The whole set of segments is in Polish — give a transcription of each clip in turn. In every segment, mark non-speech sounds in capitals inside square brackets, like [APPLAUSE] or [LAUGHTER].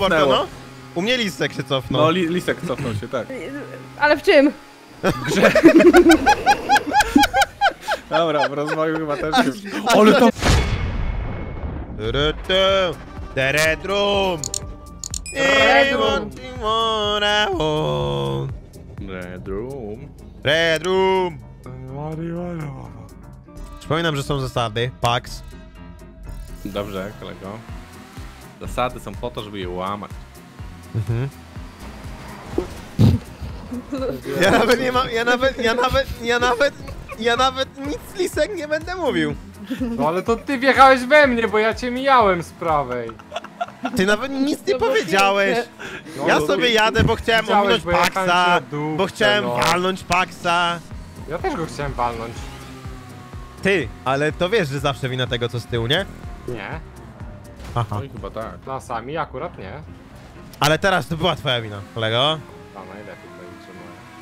Porto, no? U mnie lisek się cofnął. No, li, lisek cofnął się, tak. Ale w czym? [LAUGHS] Dobra, w rozwoju chyba też się... Ale to... Red Room. Red Room. Przypominam, że są zasady. Pax. Dobrze, kolego. Zasady są po to, żeby je łamać. Mhm. Ja nawet nie mam, ja nawet, ja nawet, ja nawet, ja nawet nic lisek nie będę mówił. No ale to ty wjechałeś we mnie, bo ja cię mijałem z prawej. Ty nawet nic nie powiedziałeś. No, Ja no, sobie ty- jadę, bo chciałem ominąć Paxa, bo chciałem no. walnąć Paxa. Ja też go chciałem walnąć. Ty, ale to wiesz, że zawsze wina tego, co z tyłu, nie? Nie, Aha. No i chyba tak. lasami akurat nie. Ale teraz to była twoja wina, kolego. A najlepiej to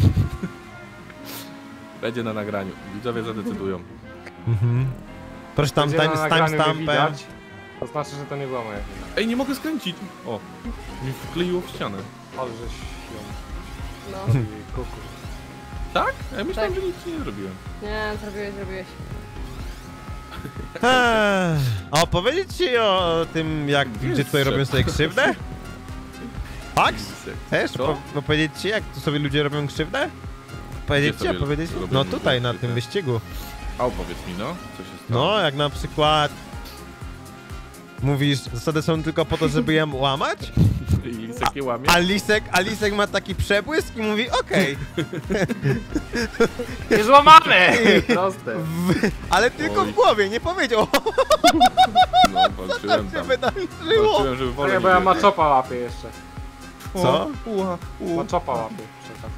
liczymy. [LAUGHS] Będzie na nagraniu. Widzowie zadecydują. Mhm. Proszę tam Będzie time, na widać, To znaczy, że to nie była moja wina. Ej, nie mogę skręcić! O, mi wkleiło w ścianę. Ale żeś ją No. i kuku. Tak? Ja myślałem, Tak. że nic nie zrobiłem. Nie, zrobiłeś, zrobiłeś. A opowiedzieć ci o tym, jak ludzie tutaj robią sobie krzywdę? Pax? Chcesz Co? po- opowiedzieć ci, jak tu sobie ludzie robią krzywdę? Powiedzieć ci, opowiedzieć? No tutaj, na tym wyścigu. A opowiedz mi, no, co się stało. No, jak na przykład... Mówisz, zasady są tylko po to, żeby je łamać? [LAUGHS] I lisek je łamie? A Lisek, a Lisek ma taki przebłysk i mówi, okej, [LAUGHS] Nie złamane! [LAUGHS] Proste. w- ale tylko Oj. w głowie, nie powiedział, No, walczyłem tam się tam. wydarzyło. Walczyłem, żeby wolę Czekaj, bo ja maczopa łapię jeszcze. Co? Maczopa łapię. Czekaj.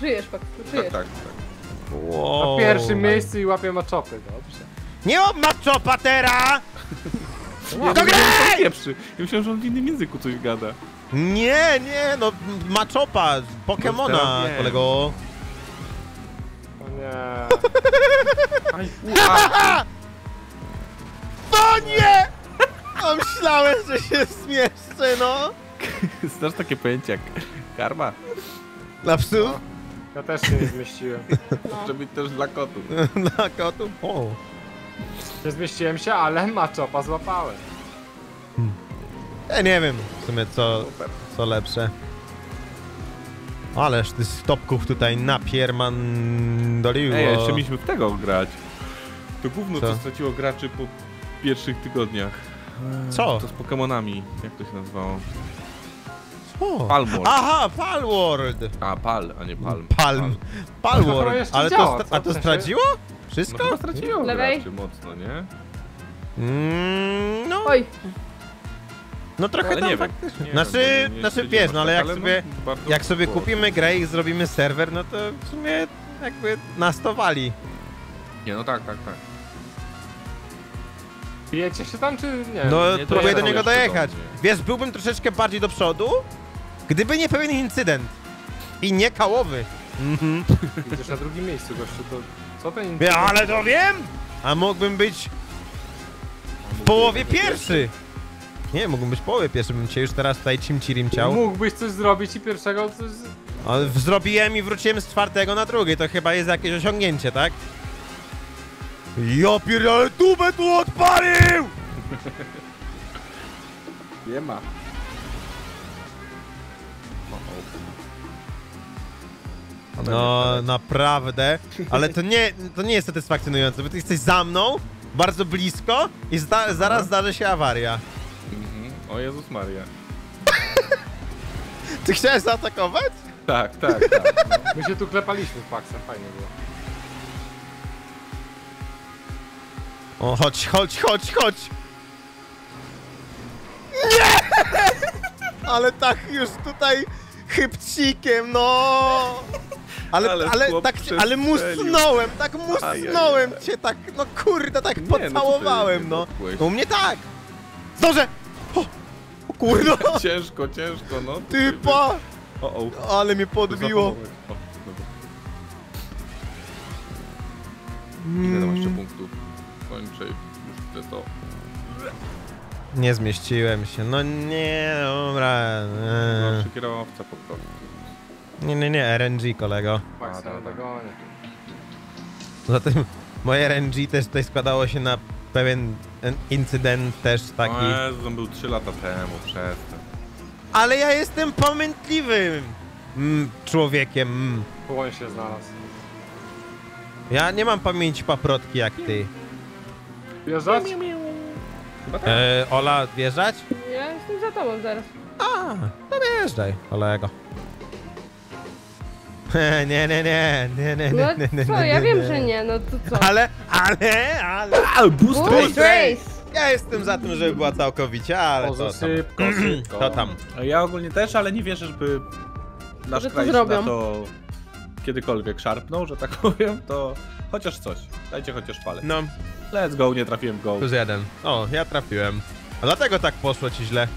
Żyjesz, Pak, Tak, żyjesz. tak, tak. Wow. Na pierwszym miejscu i łapię maczopy, dobrze. Nie mam maczo wiedziałem, że on pieprzy. Ja myślałem, że on w innym języku coś gada. Nie, nie, no maczopa, z Pokemona, wiem. kolego. O nie. [LAUGHS] Aj. No nie! A myślałem, że się zmieszczę, no. Znasz takie pojęcie jak karma? Dla psów? Ja też się nie zmieściłem. [LAUGHS] Może być też dla kotów. [LAUGHS] Dla kotów? O. Nie zmieściłem się, ale maczopa złapałem. Ja nie wiem w sumie co, co lepsze. Ależ ty stopków tutaj napiermandoliło. Ej, jeszcze mieliśmy w tego grać. To gówno, co, Co? straciło graczy po pierwszych tygodniach. Co? To z Pokemonami. Jak to się nazywało? O. Palmor. Aha, Palworld! A, Pal, a nie Palm. Palm. To Palworld. Ale to, co? a to W straciło? No Wszystko? chyba straciło Lewej? graczy mocno, nie? Mm, no, Oj, no trochę Ale tam nie wiem. faktycznie. Nie Znaczy, wiem, nie znaczy śledziłem wiesz, no ale tak, jak sobie, bardzo jak sobie było. kupimy grę i zrobimy serwer, no to w sumie jakby nas to wali. Nie, no tak, tak, tak. Bijecie się tam, czy nie? No, nie próbuję do niego dojechać. do. Wiesz, byłbym troszeczkę bardziej do przodu, gdyby nie pewien incydent. I nie kałowy. Mhm. Idziesz na drugim miejscu, gościu, to co ten... Ale to wiem! A mógłbym być w połowie pierwszy. Nie, mógłbym być w połowie pierwszy, bym cię już teraz tutaj cimcirim ciał. Mógłbyś coś zrobić i pierwszego coś... Ale zrobiłem i wróciłem z czwartego na drugie, to chyba jest jakieś osiągnięcie, tak? Ja pierdolę, tubę tu odpalił! [LAUGHS] Nie ma. No, naprawdę, ale to nie, to nie jest satysfakcjonujące, bo ty jesteś za mną, bardzo blisko i zda, zaraz zdarzy się awaria. Mhm. O Jezus Maria. [LAUGHS] Ty chciałeś zaatakować? Tak, tak, tak. [LAUGHS] My się tu klepaliśmy w Paxa, fajnie było. O, chodź, chodź, chodź, chodź! Nie! [LAUGHS] Ale tak już tutaj chybcikiem, no! Ale, Ale ale, tak, ale musnąłem, tak musnąłem cię, tak, no kurde, tak Nie, no pocałowałem, no. dotkłeś. No u mnie tak! Zdążę! O, o kurde, [LAUGHS] Ciężko, ciężko, no. typa! O, o. Ale mnie podbiło. O. Ile tam jeszcze Mm, punktów? Kończę już chcę to. Nie zmieściłem się. No nie, dobra. Gorszy eee. kierowca po prostu. Nie, nie, nie, RNG kolego. Dogonię. Poza tym moje RNG też tutaj składało się na pewien en- incydent też taki. O Jezu, on był 3 lata temu, przestań. Ale ja jestem pamiętliwym mm, człowiekiem. Mm. Błoń się znalazł. Ja nie mam pamięci paprotki jak ty. Wjeżdżać? Chyba tak. E, Ola, wjeżdżać? Ja jestem za tobą zaraz. A, to wjeżdżaj, kolego. Nie, [LAUGHS] nie, nie, nie, nie, nie, No nie, nie, co, nie, ja nie, wiem, nie. że nie, no to co? Ale, ale, ale... Boost Race! Ja jestem za tym, żeby była całkowicie, ale to tam. szybko, szybko. To tam. Ja ogólnie też, ale nie wierzę, żeby nasz Że to kraj się zrobią. na to kiedykolwiek szarpnął, że tak [LAUGHS] powiem, to chociaż coś. Dajcie chociaż palec. No, Let's go, nie trafiłem go. plus jeden. O, ja trafiłem. A dlatego tak poszło ci źle.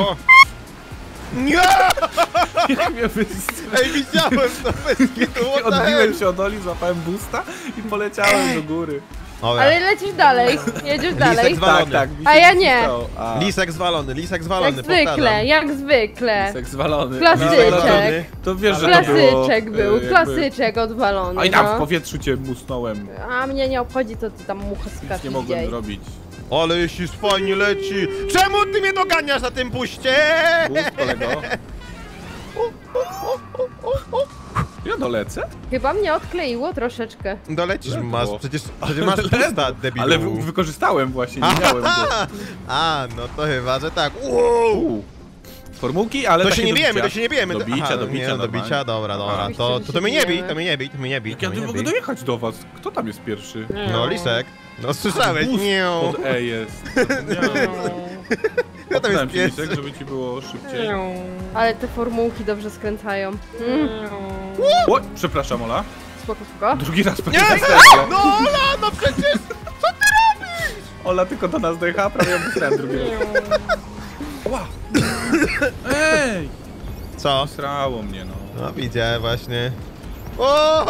O! Nie! Jak mnie wystrzelił. Ej, widziałem to bez kitu, [LAUGHS] Odbiłem się od Oli, złapałem boosta i poleciałem do góry. Dobra. Ale lecisz dalej, jedziesz dalej. Lisek zwalony. Tak, tak. A ja nie. A, Lisek zwalony, lisek Jak zwalony, zwykle, powtarzam. jak zwykle. Lisek zwalony. Klasyczek. No, to, to wiesz, że to było... Klasyczek był, e, jakby- klasyczek odwalony. A i tam w no. powietrzu cię musnąłem. A mnie nie obchodzi, to ty tam mucha Nic skacze nie mogłem gdzieś. zrobić. Ale jeśli fajnie leci. Czemu ty mnie doganiasz na tym puście? Kolego. Ja dolecę? Chyba mnie odkleiło troszeczkę. Dolecisz, Ledwo. masz, przecież, przecież masz [LAUGHS] pusta, debilu. Ale wy, wykorzystałem właśnie, nie miałem go. [LAUGHS] A, no to chyba, że tak. Wow. Formułki, ale To się nie do bijemy, bicia. to się nie bijemy. Do bicia, do bicia do bicia, dobra, dobra. To, to, to mnie nie bij, to mnie nie bij, to mnie nie bij. Jak ja tu mogę dojechać do was? Kto tam jest pierwszy? No, Lisek. No słyszałeś, nie. Od E jest. [LAUGHS] Kto tam jest pierwszy? żeby ci było szybciej. Ale te formułki dobrze skręcają. Mm, O, przepraszam Ola. spoko, spoko. Drugi raz Nie! pewnie No Ola, no przecież! Ola tylko do nas dojechała, prawie ją drugi raz. Ła! Ej! Co? Srało mnie, no. No widzę właśnie. O!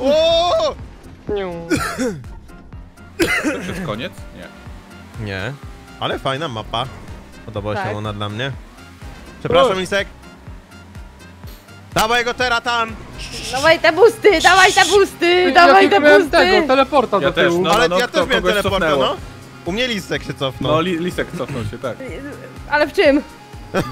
O! To już jest koniec? Nie. Nie, ale fajna mapa. Podoba Tak. się ona dla mnie. Przepraszam, Lisek. Dawaj go teraz tam! Dawaj te busty, dawaj te busty, Ja dawaj te miałem tego, busty. teleporta Ja do tyłu. też, no. ale ja kto też miałem teleporta, no. U mnie Lisek się cofnął. No, li Lisek cofnął się, tak. Ale w czym? [LAUGHS]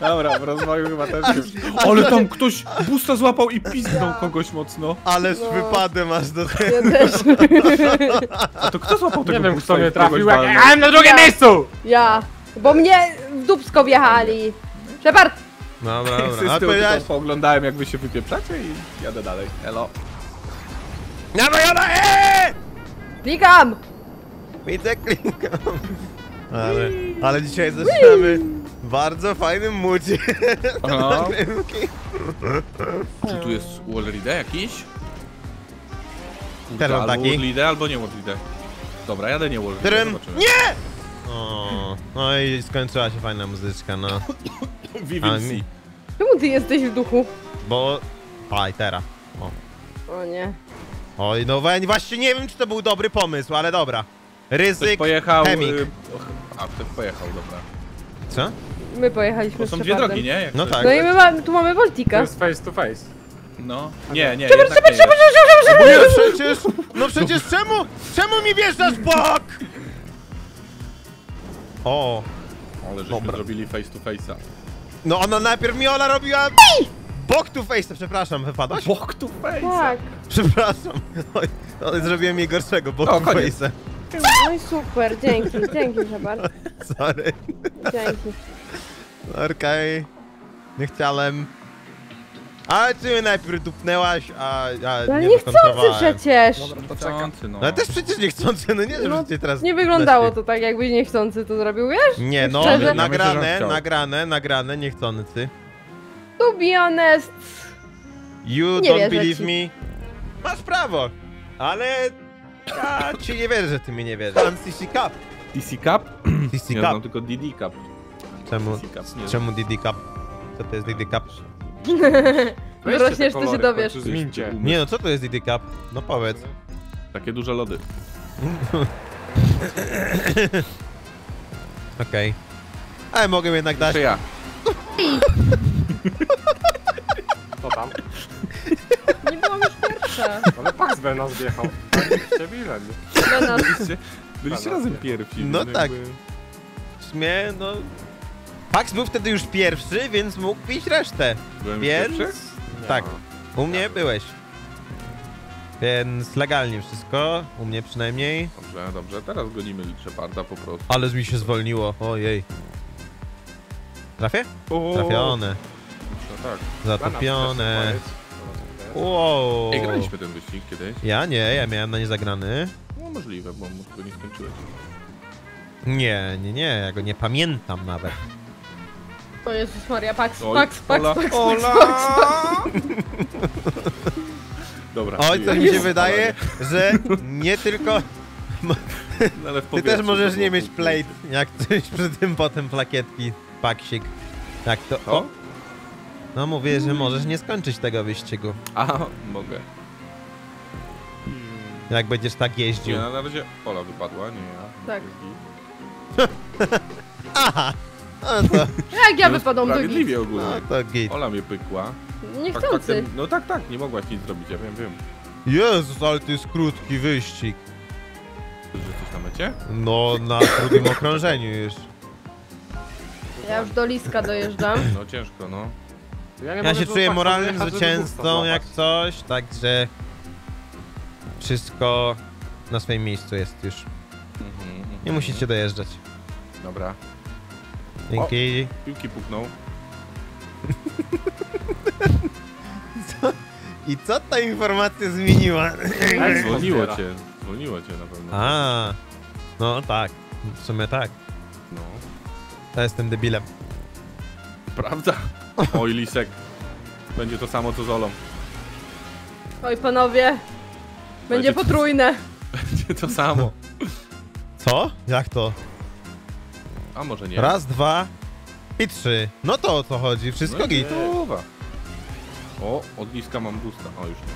Dobra, w rozwoju chyba też już. Ale tam ktoś busta złapał i pizgnął kogoś mocno. Ależ No. wypadłem aż do Ja tego. też. A to kto złapał tego Nie wiem, kto mnie trafił, jak jechałem na drugim Ja. miejscu! Ja. Bo mnie w dupsko wjechali. Shepard! Dobra, Sy- dobra. Z A powiedziałeś... tylko pooglądałem jak wy się wypieprzacie i jadę dalej. Elo. Jadę, jadę, eee! Klikam! Widzę, klikam. [LAUGHS] Ale, ale dzisiaj zaczynamy w bardzo fajnym. Aha. [LAUGHS] Nagrywki. Czy tu jest wallride jakiś? Też mam albo taki. wallride, albo nie wallride. Dobra, jadę nie wallride, Którym? Nie! O, no i skończyła się fajna muzyczka, no. [COUGHS] Vivin A, C. mi- Czemu ty jesteś w duchu? Bo... A, i teraz. O. O nie. Oj, no właśnie nie wiem, czy to był dobry pomysł, ale dobra. Ktoś Ryzyk, pojechał... chemik. y, A, ktoś pojechał, dobra. Co? My pojechaliśmy To są dwie drogi, nie? Jak No tak. No i my mamy, tu mamy To Voltika. jest face to face. No. Nie, nie, jednak nie jest. No nie, przecież, no przecież czemu, czemu mi wjeżdżasz bok? O, Ale żeśmy Dobra. zrobili face to face'a. no ona najpierw mi Ola robiła bok to face, przepraszam, wypadłaś? Bok to face. Tak. Przepraszam, Oj, oj, zrobiłem jej gorszego, bok O, to koniec. face'a, No i super, dzięki, dzięki Shepard. sorry, Dzięki. okej, nie chciałem. Ale ty mnie najpierw dupnęłaś, a ja No ale nie nie chcący przecież. Chcący, no. No ale też przecież niechcący, no nie, No, że cię teraz... Nie wyglądało to tak, jakbyś niechcący to zrobił, wiesz? Nie, no, Szczerze? Ja myślę, że nagrane, chciał. nagrane, nagrane, niechcący. To be honest. You Nie don't wierzę believe ci. me? Masz prawo, ale ja ci nie wierzę, że ty mi nie wierzysz. Pan CC Cup. DC Cup? CC Ja znam Cup. tylko DD Cup. Czemu, CC Cup, nie czemu DD Cup? Co to jest DD Cup? [LAUGHS] Dorośniesz, to się dowiesz. Zmieńcie. Nie no, co to jest DD Cup? No powiedz. Takie duże lody. [LAUGHS] Okej. Ale mogę jednak dać. Jeszcze ja. [LAUGHS] Co tam? Pierwsza. Ale Pax B nas wjechał. A ciebie ile nie? Benas. Byliście, byliście razem pierwsi. No tak. jakby- W sumie, no... Pax był wtedy już pierwszy, więc mógł pić resztę. Byłem Więc... pierwszy? Tak, u mnie byłeś. Więc legalnie wszystko, u mnie przynajmniej. Dobrze, dobrze. Teraz gonimy Sheparda po prostu. Ale mi się zwolniło, ojej. Trafię? O, Trafione, No tak. zatopione. Wow. Ej, graliśmy ten wyścig kiedyś. Ja nie, ja miałem na nie zagrany. No możliwe, bo może go nie skończyłeś. Nie, nie, nie, ja go nie pamiętam nawet. O Jezus Maria, Pax, Oj, Pax, Pax, Ola, Pax, Pax, Ola! Pax. Dobra. Oj, co mi się wydaje, że nie tylko... No, ale w Ty też możesz to nie mieć plate, jak coś przy tym potem plakietki, paksik. Jak to... O? No mówię, że możesz nie skończyć tego wyścigu, A, mogę. jak będziesz tak jeździł. Nie, no, na razie Ola wypadła, nie ja. Tak. [LAUGHS] Aha! No to, Jak ja No, wypadam do git? Sprawiedliwie no ogólnie. to git. Ola mnie pykła. Niechcący. faktem- no tak, tak, nie mogłaś nic zrobić, ja wiem, wiem. Jezus, ale to jest krótki wyścig. Że coś na mecie? No, na drugim okrążeniu już. Ja już do Liska dojeżdżam. No ciężko, no. Nie Ja mogę się czuję tak moralnym zwycięzcą jak coś, także wszystko na swoim miejscu jest już. Mhm. Nie musicie dojeżdżać. Dobra. Dzięki. Piłki puknął. [LAUGHS] I co ta informacja zmieniła? Zwolniło zbiera? cię. Zwolniło cię na pewno. A, no tak, w sumie tak. No. Ja jestem debilem. Prawda? Oj, Lisek. Będzie to samo co z Olą. Oj panowie, będzie Będzie to- potrójne. [LAUGHS] Będzie to samo. Co? Jak to? A może nie? Raz, dwa i trzy. No to o co chodzi? Wszystko no git. O, od Liska mam boosta. O, już nie.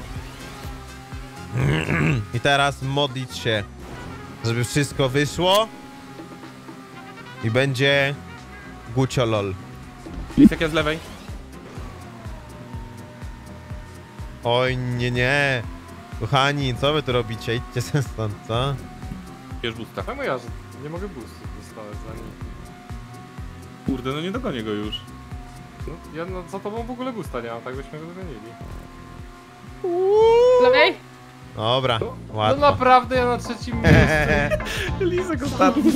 [CLEARS THROAT] I teraz modlić się, żeby wszystko wyszło i będzie gucio lol. Lisek jest z lewej. Oj, nie, nie. Kochani, co wy tu robicie? Idźcie se stąd, co? Bierz boosta. Czemu ja że nie mogę boostów dostawać za nim? Kurde, no nie dogonię go już. No, ja no, za tobą w ogóle boosta nie mam, tak byśmy go dogonili. Z lewej? Dobra, No łatwo. naprawdę ja na trzecim [LAUGHS] miejscu. Lisek ostatni.